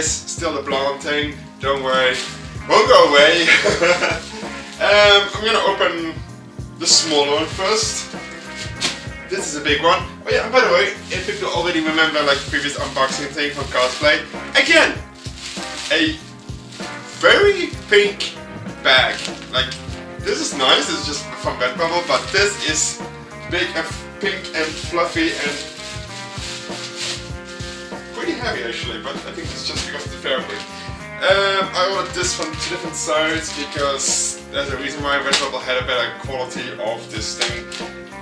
yes, still the blonde thing. Don't worry, won't go away. um, I'm gonna open the smaller one first. This is a big one. Oh yeah, by the way, if people already remember like previous unboxing thing from cosplay, again, a very pink bag. Like, this is nice, it's just from Redbubble, but this is big and pink and fluffy and heavy actually, but I think it's just because of the fabric. Um, I ordered this from two different sites because there's a reason why Red Redbubble had a better quality of this thing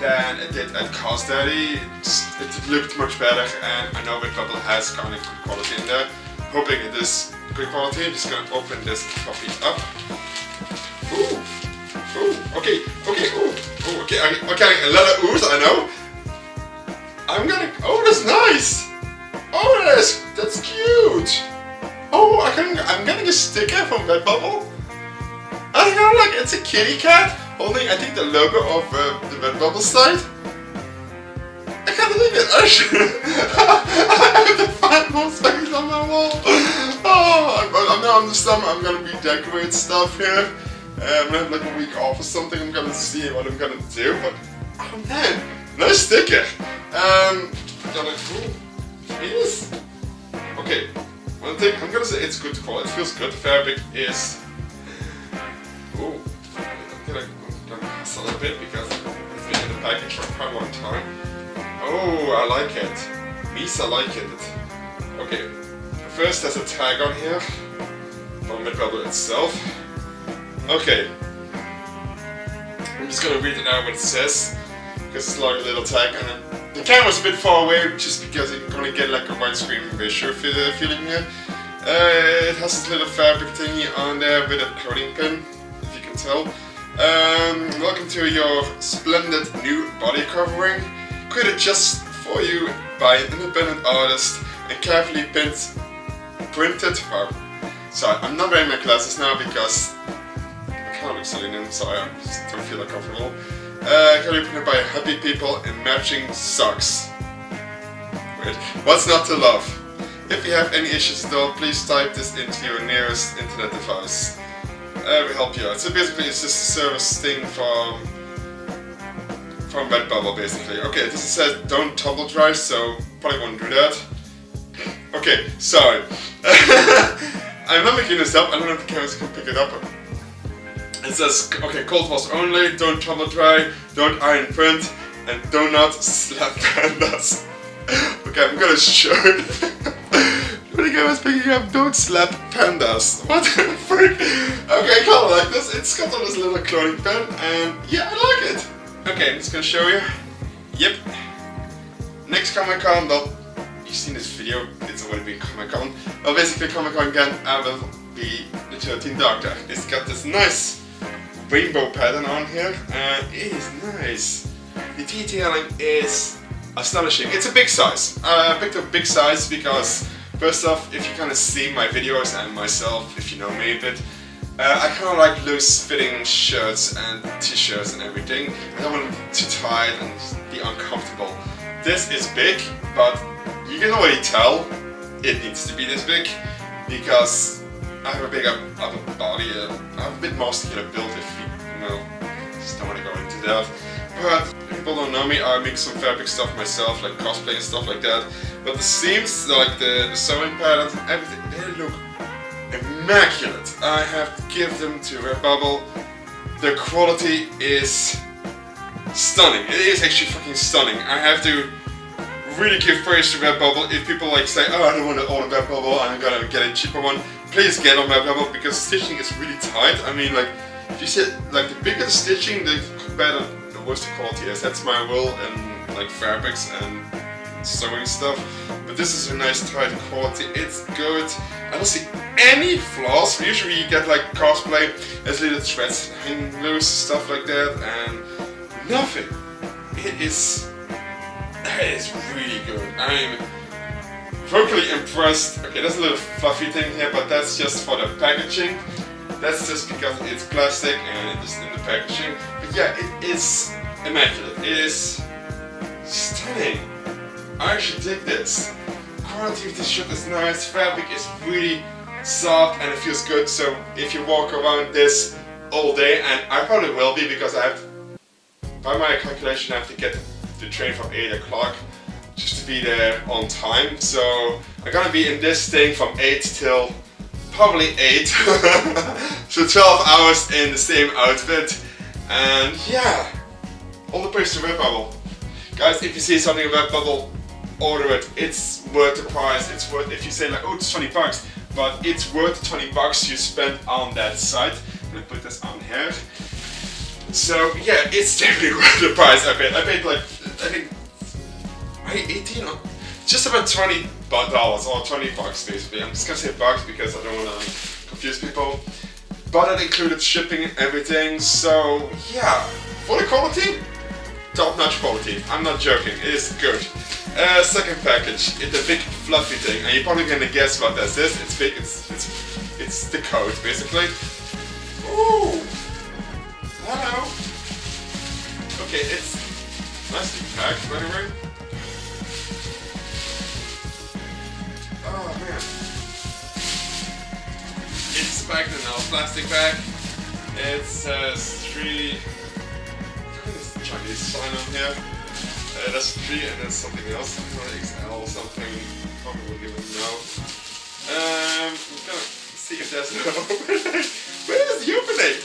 than it did at Cosdaddy. It looked much better and I know Red Redbubble has kind of good quality in there. Hoping it is good quality. I'm just gonna open this puppy up. Ooh, ooh, okay, okay, ooh, ooh, okay, okay, a lot of oohs, I know. I'm gonna, oh, that's nice. Oh, that's, that's cute. Oh, I can, I'm getting a sticker from Redbubble. I know, like, it's a kitty cat holding, I think, the logo of uh, the Redbubble site. I can't believe it, I should... I have the fat most things on my wall. Oh, I'm, I'm, now I'm, just, I'm, gonna be decorating stuff here. Um, I'm gonna have like a week off or something. I'm gonna see what I'm gonna do. But oh man, nice sticker. Um, gonna, ooh, it is. Okay, one thing I'm gonna say it's good to quality. It feels good. Fabric is. Ooh, I'm gonna, I'm gonna pass a little bit because it's been in the package for quite a long time. Oh, I like it. Misa like it. Okay, first there's a tag on here from Redbubble itself. Okay. I'm just gonna read it out what it says. Because it's like a little tag and the camera's a bit far away just because you're gonna get like a widescreen visual feeling here. Uh, it has this little fabric thingy on there with a clothing pin, if you can tell. Um, welcome to your splendid new body covering, created just for you by an independent artist and carefully pinned, printed. Wow. Sorry, I'm not wearing my glasses now because I can't look silly in so I just don't feel that comfortable. Uh, carefully printed by happy people in matching socks. Wait, what's not to love? If you have any issues though, please type this into your nearest internet device. Uh, we help you out. So basically, it's just a service thing from from Redbubble, basically. Okay, this says don't tumble dry, so probably won't do that. Okay, sorry. I'm not making this up. I don't know if the cameras can pick it up. It says, okay, cold wash only, don't tumble dry, don't iron print, and do not slap pandas. okay, I'm gonna show it. What the guy was picking up, don't slap pandas. What the frick? Okay, I kind of like this. It's got on this little cloning pen, and yeah, I like it. Okay, I'm just gonna show you. Yep. Next Comic Con, well, you've seen this video, it's already been Comic Con. Well, basically, Comic Con again, I will be the 13th Doctor. It's got this nice rainbow pattern on here, and it is nice. The detailing is astonishing. It's a big size. Uh, I picked a big size because, first off, if you kind of see my videos and myself, if you know me a bit, uh, I kind of like loose fitting shirts and t-shirts and everything. I don't want them too tight and be uncomfortable. This is big, but you can already tell it needs to be this big because I have a big upper body. Uh, I'm a bit muscular built, if you know, just don't want to go into that. But people don't know me, I make some fabric stuff myself, like cosplay and stuff like that. But the seams, like the, the sewing patterns and everything, they look immaculate. I have to give them to Redbubble. The quality is stunning. It is actually fucking stunning. I have to really give praise to Redbubble. If people like say, oh, I don't want to order Redbubble, I'm gonna get a cheaper one, please get on my level because stitching is really tight. I mean, like, if you said, like, the bigger the stitching, the better, the worse the quality is. That's my will and, like, fabrics and sewing stuff. But this is a nice tight quality. It's good. I don't see any flaws. Usually you get like cosplay, there's little threads hanging loose, stuff like that, and nothing. It is, it is really good. I'm vocally impressed. Okay, there's a little fluffy thing here, but that's just for the packaging. That's just because it's plastic and it's in the packaging. But yeah, it is immaculate. It is stunning. I actually dig this. quality of this shirt is nice, fabric is really soft and it feels good. So if you walk around this all day, and I probably will be because I have, by my calculation, I have to get the train from 8 o'clock just to be there on time. So I'm gonna be in this thing from 8 till probably 8. so 12 hours in the same outfit. And yeah, all the praise to Redbubble. Guys, if you see something on Redbubble, order it. It's worth the price. It's worth, if you say like, oh, it's 20 bucks, but it's worth the 20 bucks you spent on that site. I'm gonna put this on here. So yeah, it's definitely worth the price. I paid. I paid like I think I 18 or just about 20 dollars or 20 bucks basically. I'm just gonna say bucks because I don't want to confuse people. But it included shipping and everything. So yeah, for the quality, top-notch quality. I'm not joking. It is good. Uh, second package, it's a big fluffy thing, and you're probably gonna guess what this is. It's big. It's it's it's the coat basically. Ooh. Hello. Okay, it's nicely packed, by the way. Plastic bag. It says three. Chinese sign on here. Uh, that's three and then something else, XL or something. Probably won't even know. Um, see if there's an opening. Where is the opening?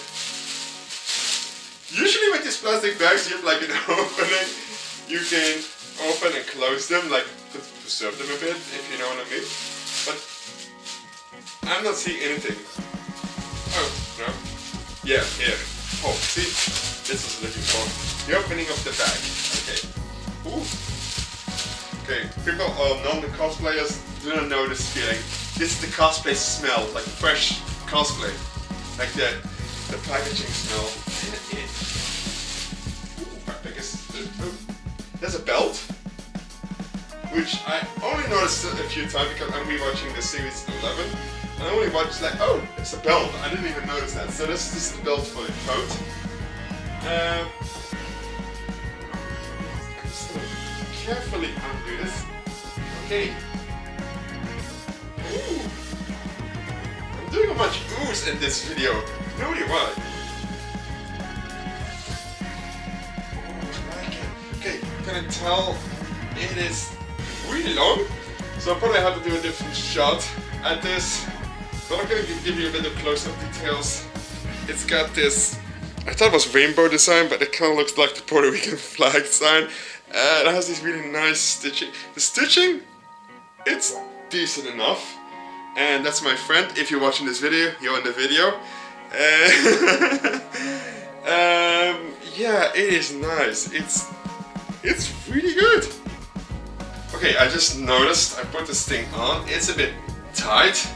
Usually with these plastic bags you have like an opening. You can open and close them, like to preserve them a bit, if you know what I mean. But I'm not seeing anything. Oh. Yeah, here. Oh, see? This was looking for. The opening of the bag. Okay. Ooh. Okay, people um, or non-cosplayers do not know this feeling. This is the cosplay smell, like fresh cosplay. Like the, the packaging smell. Ooh, I guess oh, there's a belt, which I only noticed a few times because I'm rewatching the series 11. And I only watched like, oh, it's a belt. I didn't even notice that. So this, is the belt for the coat. Um, I'm just gonna carefully undo this. Okay. Ooh. I'm doing a bunch of ooze in this video. Nobody why. Okay, can I tell it is really long? So I probably have to do a different shot at this. But I'm gonna give you a bit of close-up details. It's got this, I thought it was rainbow design, but it kind of looks like the Puerto Rican flag sign. And it has this really nice stitching. The stitching, it's decent enough. And that's my friend. If you're watching this video, you're in the video. Uh, um, yeah, it is nice. It's it's really good. Okay, I just noticed I put this thing on. It's a bit tight.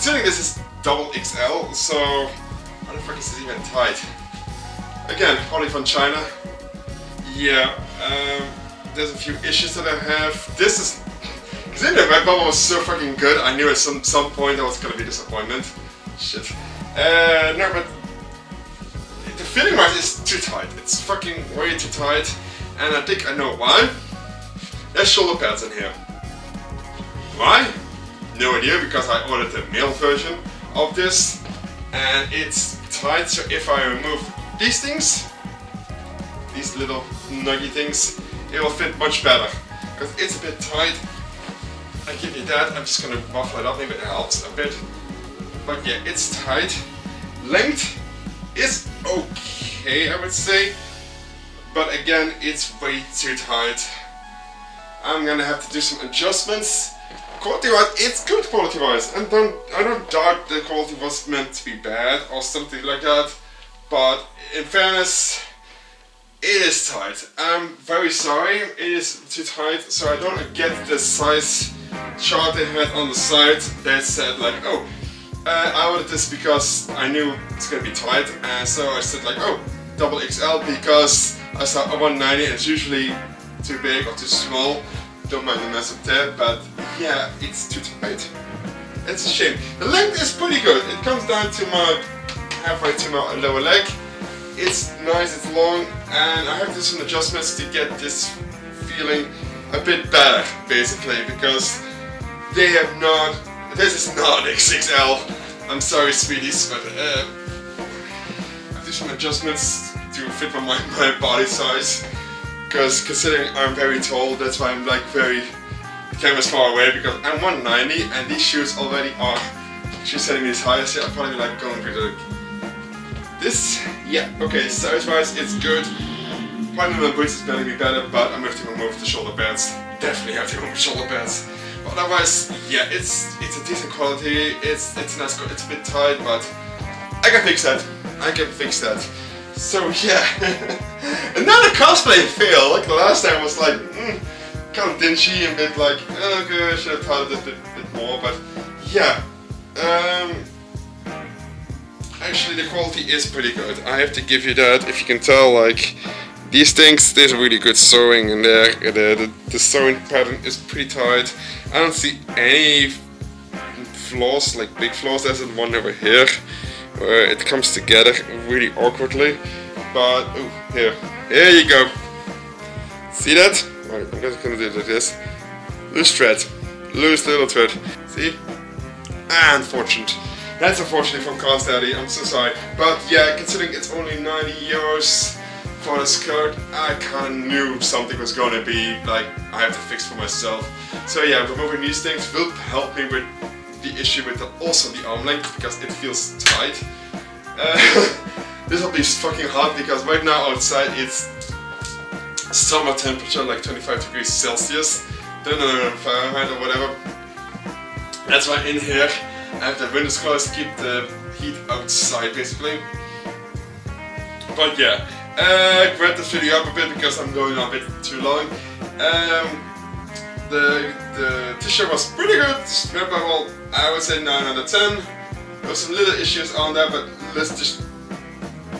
Considering this is double XL, so how the fuck is this even tight? Again, probably from China. Yeah, um, there's a few issues that I have. This is because the Redbubble was so fucking good, I knew at some some point there was gonna be disappointment. Shit. Uh, no, but the fitting right is too tight. It's fucking way too tight, and I think I know why. There's shoulder pads in here. Why? No idea, because I ordered the male version of this, and it's tight. So if I remove these things, these little nuggy things, it will fit much better. Because it's a bit tight. I give you that. I'm just gonna muffle it up. Maybe it helps a bit. But yeah, it's tight. Length is okay, I would say. But again, it's way too tight. I'm gonna have to do some adjustments. Quality-wise, it's good quality-wise, and I don't doubt the quality was meant to be bad or something like that. But in fairness, it is tight. I'm very sorry, it is too tight, so I don't get the size chart they had on the side that said like, oh, uh, I ordered this because I knew it's gonna be tight, and so I said like, oh, double XL because I saw a 190 and it's usually too big or too small. Don't mind the mess up there, but yeah, it's too tight. It's a shame. The length is pretty good. It comes down to my halfway to my lower leg. It's nice, it's long, and I have to do some adjustments to get this feeling a bit better, basically, because they have not, this is not an XXL. I'm sorry sweeties, but uh, I do some adjustments to fit my, my body size. Because considering I'm very tall, that's why I'm like very, camera's far away because I'm 190 and these shoes already are 3 centimeters high, so I'm probably like going for the this, yeah, okay, size-wise it's good. Probably the boots is gonna be better, but I'm going to remove the shoulder pads. Definitely have to remove the shoulder pads. But otherwise, yeah, it's it's a decent quality. It's it's nice. It's a bit tight, but I can fix that. I can fix that. So yeah, another cosplay fail. Like the last time was like mm, kind of dingy and a bit like oh, okay, I should have tied it a bit, bit more. But yeah. Um, actually the quality is pretty good. I have to give you that. If you can tell, like these things, there's really good sewing in there. The, the, the sewing pattern is pretty tight. I don't see any flaws, like big flaws. There's one over here where it comes together really awkwardly. But oh, here, here you go. See that? Right, I'm just gonna do it like this. Loose thread, loose little thread. See? Unfortunate. That's unfortunately from Cosdaddy, I'm so sorry. But yeah, considering it's only 90 euros for the skirt, I kinda knew something was gonna be like I have to fix for myself. So yeah, removing these things will help me with the issue with the, also the arm length because it feels tight. Uh, this will be fucking hot because right now outside it's summer temperature like 25 degrees Celsius, don't know Fahrenheit or whatever. That's why in here I have the windows closed keep the heat outside basically. But yeah, uh, I this video up a bit because I'm going on a bit too long. Um, the the t-shirt was pretty good. Well, I would say 9 out of 10. There was some little issues on there, but let's just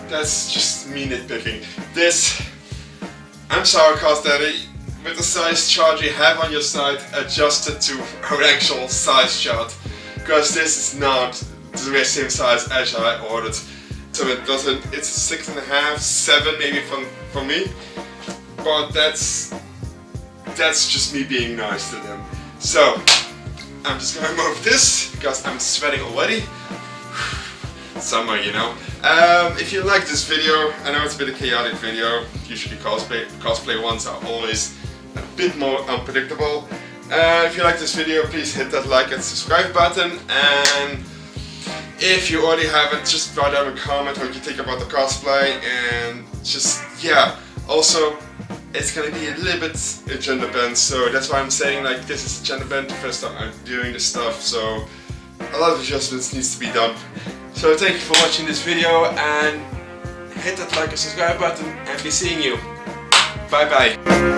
that's just me nitpicking. This, I'm sorry, Cosdaddy, with the size chart you have on your site adjusted to an actual size chart because this is not the same size as I ordered. So it doesn't, it's six and a half, seven maybe from, from me. But that's, that's just me being nice to them. So, I'm just gonna remove this because I'm sweating already. Summer, you know. Um, if you like this video, I know it's a bit of a chaotic video. Usually cosplay, cosplay ones are always a bit more unpredictable. Uh, if you like this video, please hit that like and subscribe button. And if you already have it, just write down a comment what you think about the cosplay. And just, yeah. Also, it's gonna be a little bit agenda bent, so that's why I'm saying like this is agenda bent the first time I'm doing this stuff, so a lot of adjustments needs to be done. So thank you for watching this video and hit that like and subscribe button and be seeing you. Bye bye.